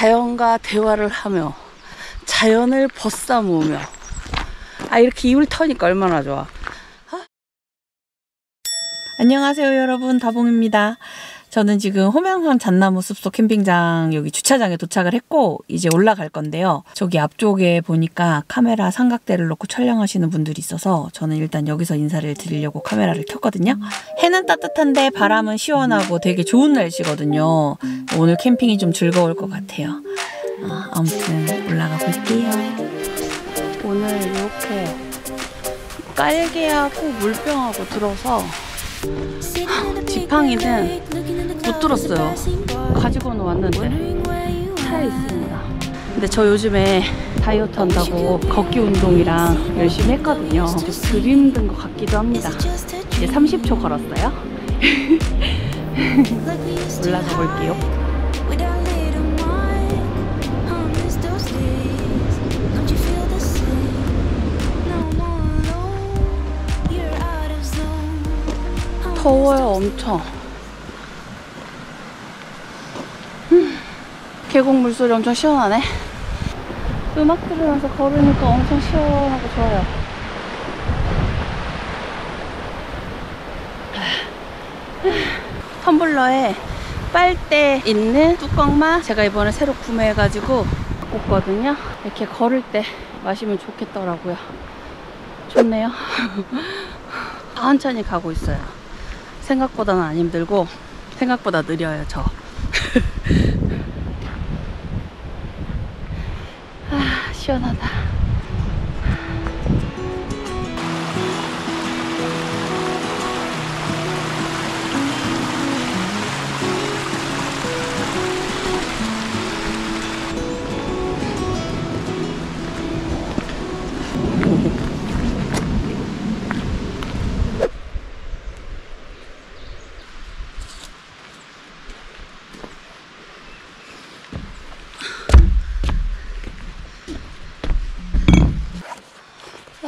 자연과 대화를 하며 자연을 벗삼으며. 아 이렇게 입을 터니까 얼마나 좋아. 안녕하세요 여러분. 다봉입니다 저는 지금 호명산 잣나무 숲속 캠핑장 여기 주차장에 도착을 했고 이제 올라갈 건데요. 저기 앞쪽에 보니까 카메라 삼각대를 놓고 촬영하시는 분들이 있어서 저는 일단 여기서 인사를 드리려고 카메라를 켰거든요. 해는 따뜻한데 바람은 시원하고 되게 좋은 날씨거든요. 오늘 캠핑이 좀 즐거울 것 같아요. 아, 아무튼 올라가 볼게요. 오늘 이렇게 깔개하고 물병하고 들어서 지팡이는 못 들었어요. 가지고는 왔는데 차에 있습니다. 근데 저 요즘에 다이어트 한다고 걷기 운동이랑 열심히 했거든요. 덜 힘든 것 같기도 합니다. 이제 30초 걸었어요. 올라가 볼게요. 더워요 엄청. 음, 계곡 물소리 엄청 시원하네. 음악 들으면서 걸으니까 엄청 시원하고 좋아요. 텀블러에 빨대 있는 뚜껑만 제가 이번에 새로 구매해가지고 바꿨거든요. 이렇게 걸을 때 마시면 좋겠더라고요. 좋네요. 천천히 가고 있어요 생각보다는 안 힘들고 생각보다 느려요 저. 아, 시원하다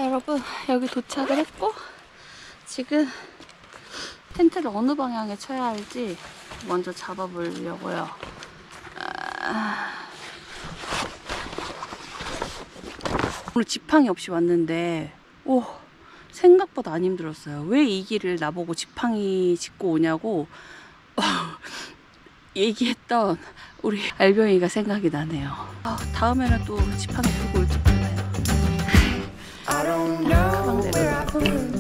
여러분 여기 도착을 했고 지금 텐트를 어느 방향에 쳐야 할지 먼저 잡아보려고요. 아... 오늘 지팡이 없이 왔는데 오 생각보다 안 힘들었어요. 왜 이 길을 나보고 지팡이 짚고 오냐고 어, 얘기했던 우리 알병이가 생각이 나네요. 아, 다음에는 또 지팡이 들고 嗯。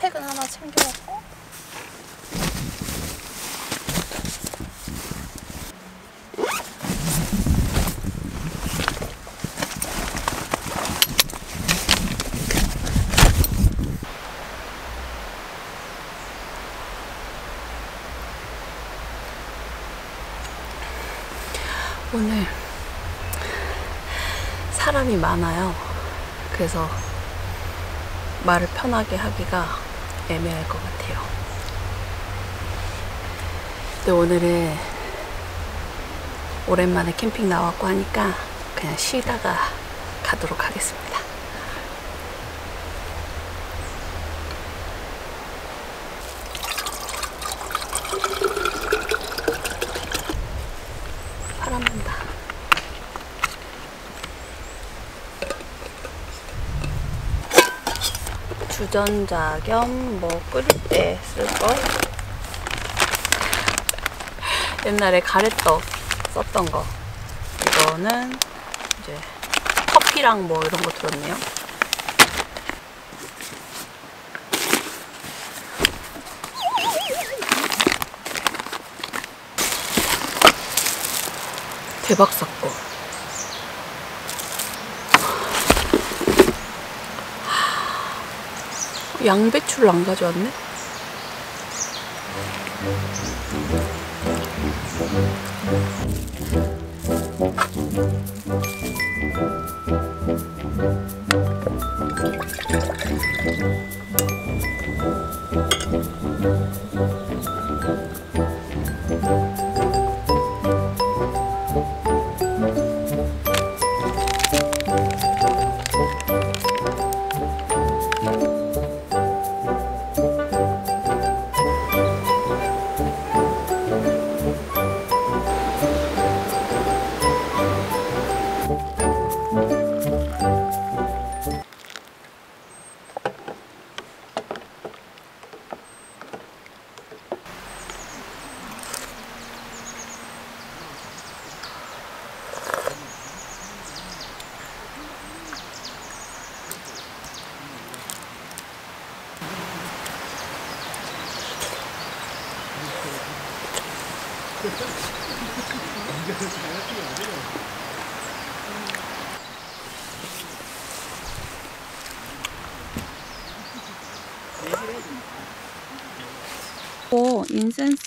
텐트 하나 챙겨왔고 오늘 사람이 많아요. 그래서 말을 편하게 하기가 애매할 것 같아요. 근데 오늘은 오랜만에 캠핑 나왔고 하니까 그냥 쉬다가 가도록 하겠습니다. 주전자 겸 뭐 끓일 때 쓸 거. 옛날에 가래떡 썼던 거. 이거는 이제 커피랑 뭐 이런 거 들었네요. 대박 사건. 양배추를 안 가져왔네?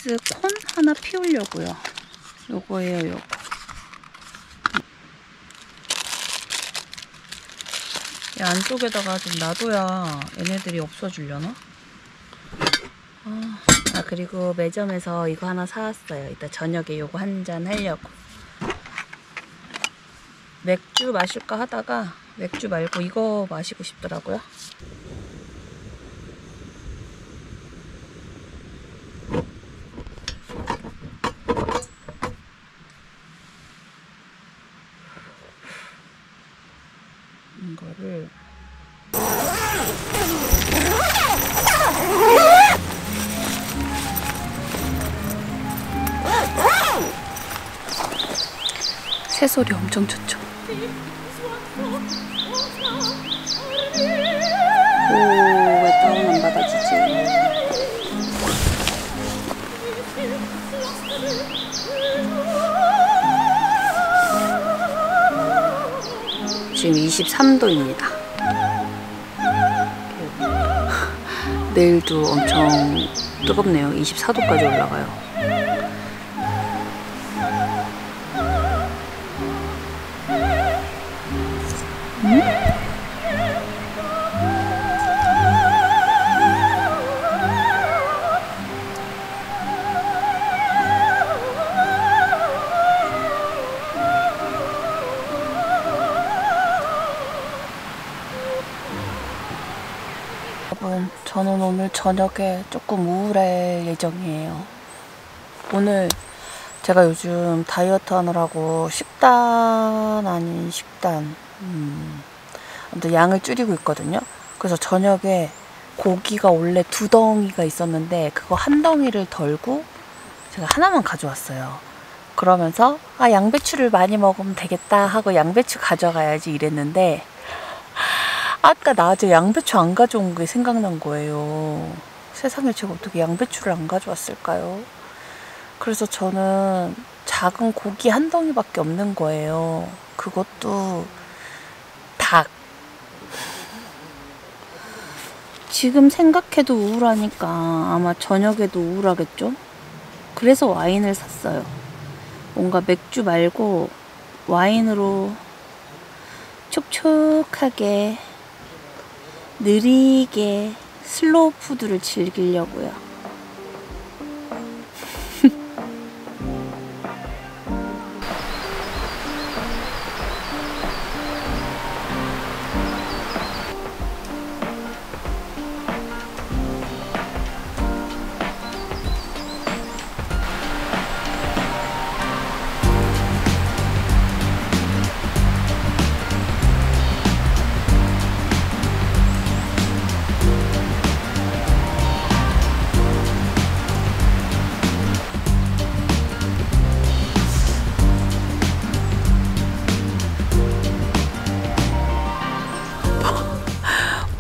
인센스 콘 하나 피우려고요. 요거예요, 요거. 이 안쪽에다가 좀 놔둬야 얘네들이 없어지려나? 아, 아, 그리고 매점에서 이거 하나 사왔어요. 이따 저녁에 요거 한 잔 하려고. 맥주 마실까 하다가 맥주 말고 이거 마시고 싶더라고요. 엄청 좋죠. 오, 왜 다운 안 받아주지? 지금 23도입니다. 내일도 엄청 뜨겁네요. 24도까지 올라가요. 저녁에 조금 우울할 예정이에요. 오늘 제가 요즘 다이어트 하느라고 식단 아닌 식단, 음, 양을 줄이고 있거든요. 그래서 저녁에 고기가 원래 두 덩이가 있었는데 그거 한 덩이를 덜고 제가 하나만 가져왔어요. 그러면서 아 양배추를 많이 먹으면 되겠다 하고 양배추 가져가야지 이랬는데 아까 낮에 양배추 안 가져온 게 생각난 거예요. 세상에 제가 어떻게 양배추를 안 가져왔을까요? 그래서 저는 작은 고기 한 덩이밖에 없는 거예요. 그것도 닭. 지금 생각해도 우울하니까 아마 저녁에도 우울하겠죠? 그래서 와인을 샀어요. 뭔가 맥주 말고 와인으로 촉촉하게 느리게 슬로우 푸드를 즐기려고요.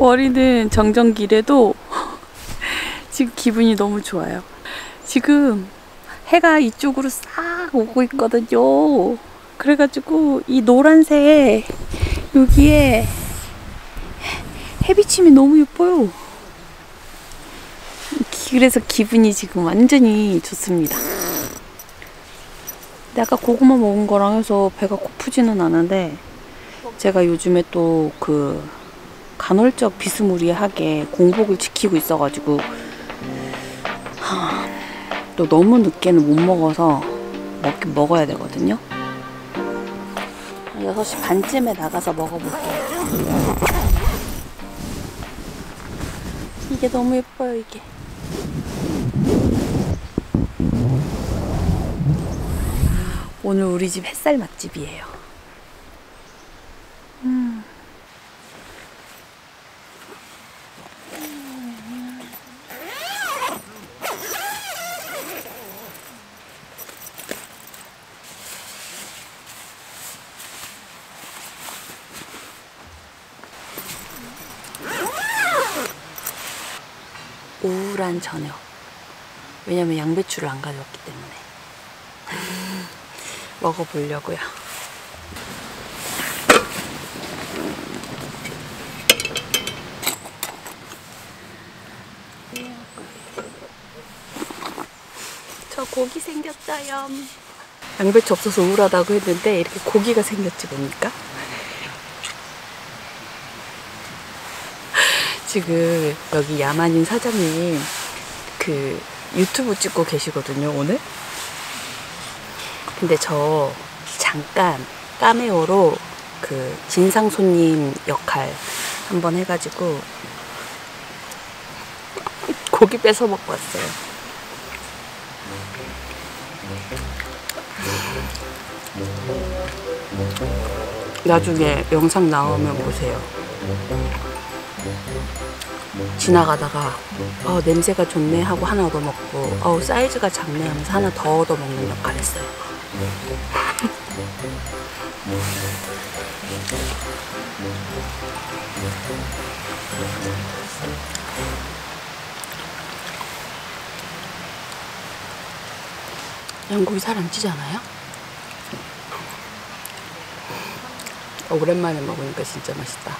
머리는 정전기래도 지금 기분이 너무 좋아요. 지금 해가 이쪽으로 싹 오고 있거든요. 그래가지고 이 노란색 여기에 해비침이 너무 예뻐요. 그래서 기분이 지금 완전히 좋습니다. 아까 고구마 먹은 거랑 해서 배가 고프지는 않은데 제가 요즘에 또그 간헐적 비스무리하게 공복을 지키고 있어가지고 하, 또 너무 늦게는 못 먹어서 먹긴 먹어야 되거든요. 6시 반쯤에 나가서 먹어볼게요. 이게 너무 예뻐요, 이게. 오늘 우리 집 햇살 맛집이에요. 음. 우울한 저녁. 왜냐면 양배추를 안 가져왔기 때문에. 먹어보려고요. 저 고기 생겼어요. 양배추 없어서 우울하다고 했는데 이렇게 고기가 생겼지 뭡니까? 지금 여기 야만인 사장님 그 유튜브 찍고 계시거든요 오늘? 근데 저 잠깐 까메오로 그 진상 손님 역할 한번 해가지고 고기 뺏어 먹고 왔어요. 나중에 영상 나오면 보세요 지나가다가 어, 냄새가 좋네 하고 하나 얻어먹고 어, 사이즈가 작네 하면서 하나 더 얻어먹는 역할 했어요. 양고기 살 안 찌잖아요? 오랜만에 먹으니까 진짜 맛있다.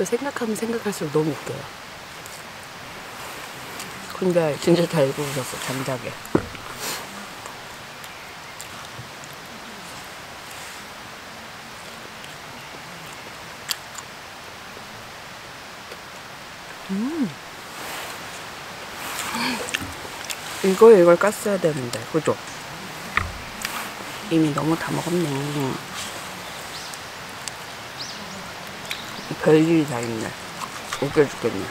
저 생각하면 생각할수록 너무 웃겨요. 근데 진짜 잘 구우셨어, 잠자게. 음. 이거 이걸 깠어야 되는데, 그죠? 이미 너무 다 먹었네. 별일이 다 있네. 웃겨 죽겠네.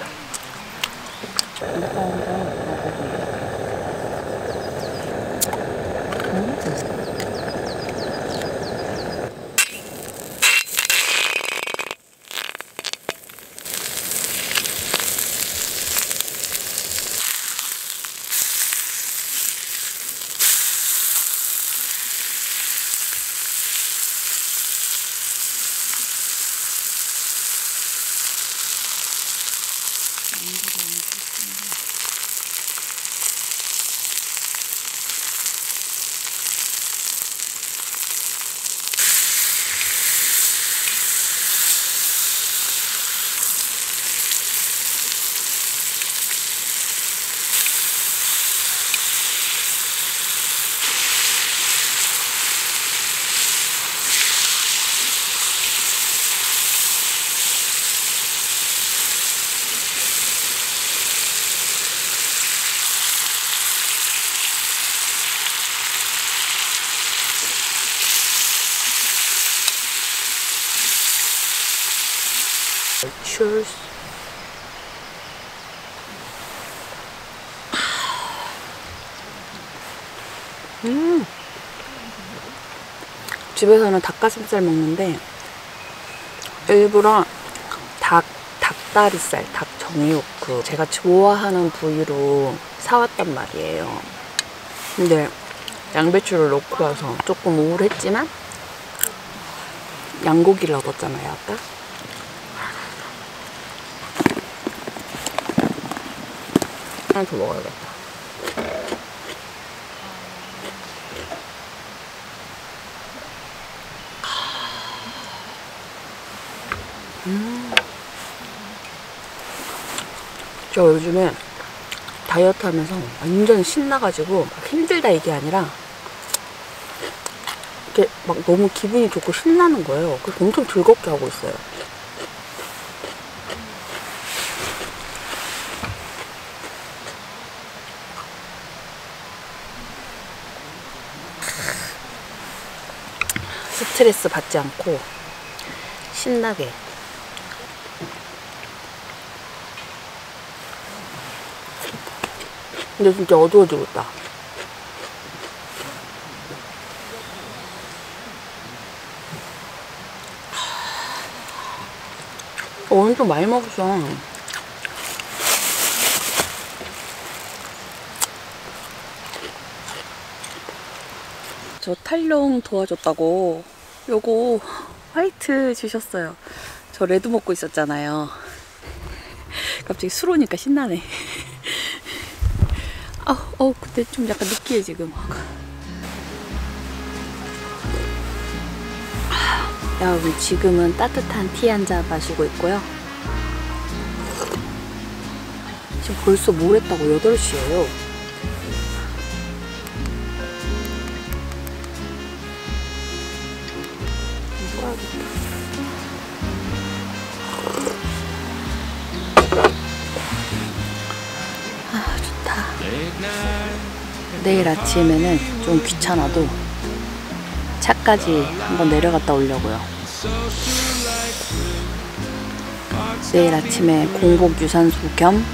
Cheers. 음. 집에서는 닭가슴살 먹는데 일부러 닭 닭다리살, 닭 정육 그 제가 좋아하는 부위로 사왔단 말이에요. 근데 양배추를 넣고 와서 조금 우울했지만 양고기를 얻었잖아요 아까. 하나 더 먹어야겠다. 음. 저 요즘에 다이어트 하면서 완전 신나가지고 막 힘들다 이게 아니라 이게 막 너무 기분이 좋고 신나는 거예요. 그래서 엄청 즐겁게 하고 있어요. 스트레스 받지 않고 신나게. 근데 진짜 어두워지고 있다. 어, 오늘 좀 많이 먹었어 저 탈룡 도와줬다고 요거 화이트 주셨어요. 저 레드 먹고 있었잖아요. 갑자기 술 오니까 신나네. 아, 어, 근데 좀 약간 느끼해 지금. 여러분 지금은 따뜻한 티 한 잔 마시고 있고요. 지금 벌써 뭘 했다고 8시예요. 내일 아침에는 좀 귀찮아도 차까지 한번 내려갔다 오려고요 내일 아침에 공복 유산소 겸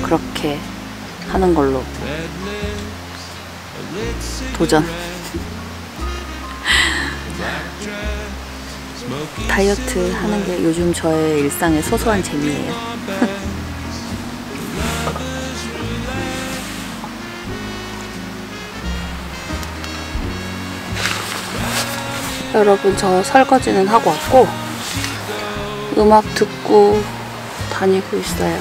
그렇게 하는 걸로 도전 다이어트 하는 게 요즘 저의 일상의 소소한 재미예요. 여러분 저 설거지는 하고 왔고 음악 듣고 다니고 있어요.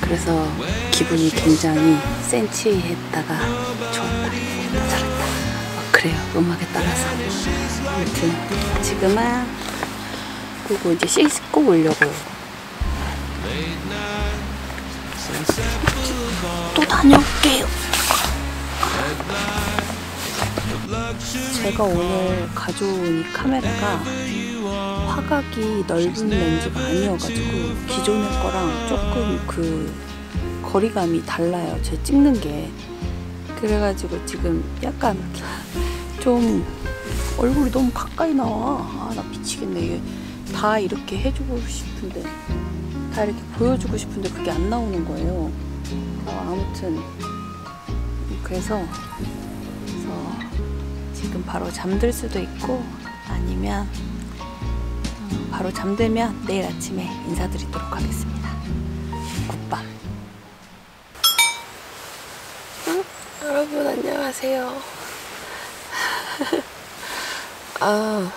그래서 기분이 굉장히 센치했다가 좋았다. 잘했다. 어, 그래요. 음악에 따라서. 아무튼 지금은 그리고 이제 씻고 오려고요. 또 다녀올게요. 제가 오늘 가져온 이 카메라가 화각이 넓은 렌즈가 아니어가지고 기존의 거랑 조금 그 거리감이 달라요. 제 찍는 게. 그래가지고 지금 약간 좀 얼굴이 너무 가까이 나와. 아, 나 미치겠네. 이게 다 이렇게 해주고 싶은데, 다 이렇게 보여주고 싶은데 그게 안 나오는 거예요. 어, 아무튼 그래서 그래서 지금 바로 잠들 수도 있고 아니면 어, 바로 잠들면 내일 아침에 인사드리도록 하겠습니다. 굿밤. 여러분 안녕하세요. 아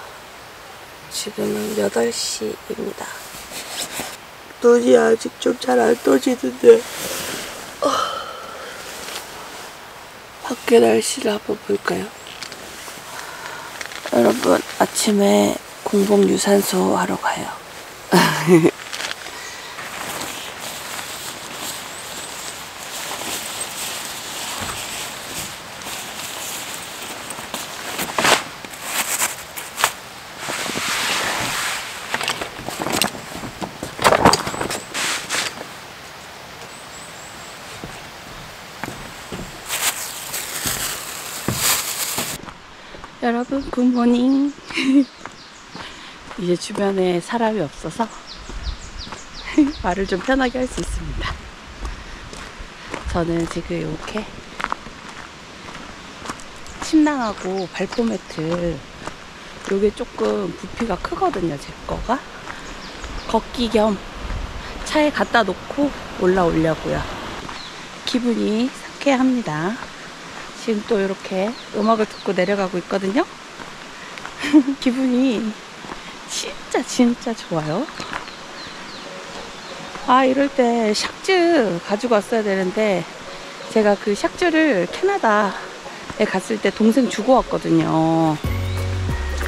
지금은 8시입니다. 눈이 아직 좀 잘 안 떠지는데 어. 밖에 날씨를 한번 볼까요? 여러분 아침에 공복 유산소 하러 가요. 여러분 굿모닝. 이제 주변에 사람이 없어서 말을 좀 편하게 할 수 있습니다. 저는 지금 이렇게 침낭하고 발포 매트 요게 조금 부피가 크거든요 제 거가. 걷기 겸 차에 갖다 놓고 올라오려고요. 기분이 상쾌합니다. 지금 또 이렇게 음악을 듣고 내려가고 있거든요. 기분이 진짜 진짜 좋아요. 아 이럴 때 Shokz 가지고 왔어야 되는데 제가 그 Shokz를 캐나다에 갔을 때 동생 주고 왔거든요.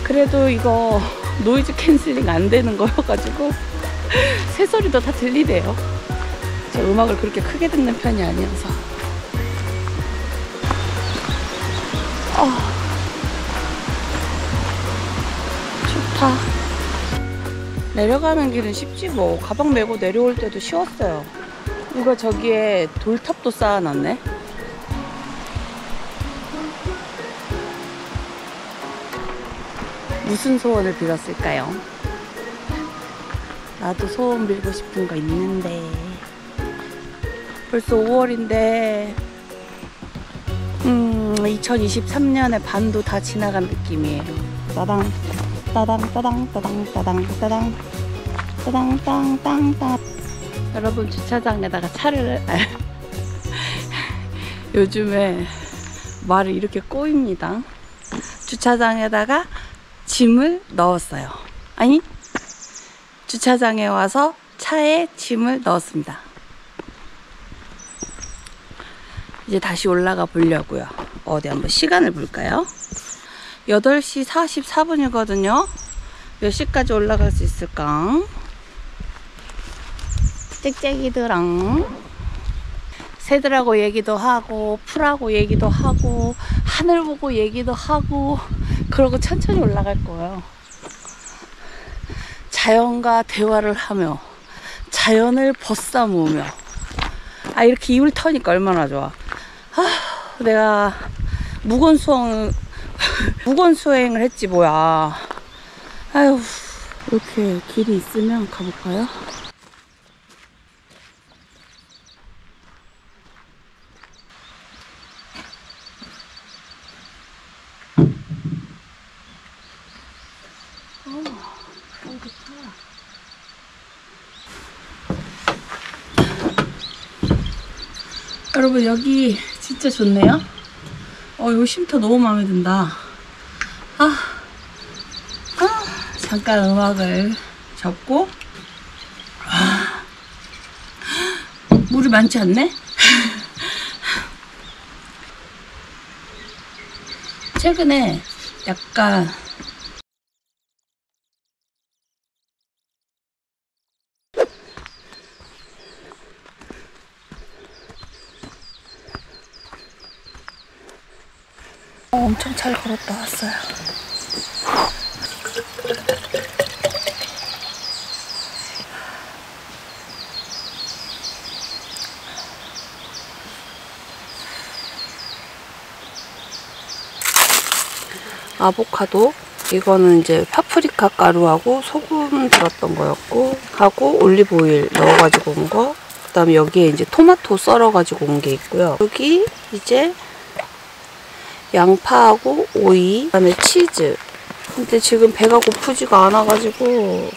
그래도 이거 noise canceling 안 되는 거여가지고 새소리도 다 들리대요. 저 음악을 그렇게 크게 듣는 편이 아니어서. 어. 좋다. 내려가는 길은 쉽지 뭐. 가방 메고 내려올 때도 쉬웠어요. 이거 저기에 돌탑도 쌓아놨네. 무슨 소원을 빌었을까요? 나도 소원 빌고 싶은 거 있는데 벌써 5월인데 음, 2023년의 반도 다 지나간 느낌이에요. 따당, 따당, 따당, 따당, 따당, 따당, 따당, 땅, 땅, 땅. 여러분 주차장에다가 차를 아, 요즘에 말을 이렇게 꼬입니다. 주차장에다가 짐을 넣었어요. 아니 주차장에 와서 차에 짐을 넣었습니다. 이제 다시 올라가 보려고요. 어디 한번 시간을 볼까요? 8시 44분이거든요. 몇 시까지 올라갈 수 있을까? 짹짹이들랑 새들하고 얘기도 하고 풀하고 얘기도 하고 하늘 보고 얘기도 하고 그러고 천천히 올라갈 거예요. 자연과 대화를 하며 자연을 벗삼으며 아 이렇게 입을 터니까 얼마나 좋아. 아, 내가 무건 수행 무건 수행을 했지 뭐야. 아유 이렇게 길이 있으면 가볼까요? 여러분 여기 진짜 좋네요. 어, 요 쉼터 너무 마음에 든다. 아, 아 잠깐 음악을 접고. 아, 물이 많지 않네? 최근에 약간 엄청 잘 걸었다 왔어요. 아보카도 이거는 이제 파프리카 가루하고 소금 들었던 거였고 하고 올리브 오일 넣어가지고 온 거. 그 다음에 여기에 이제 토마토 썰어가지고 온 게 있고요. 여기 이제 양파하고 오이, 그다음에 치즈. 근데 지금 배가 고프지가 않아가지고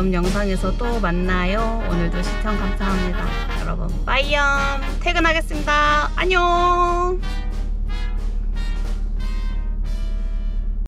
다음 영상에서 또 만나요. 오늘도 시청 감사합니다. 여러분, 빠이염 퇴근하겠습니다. 안녕!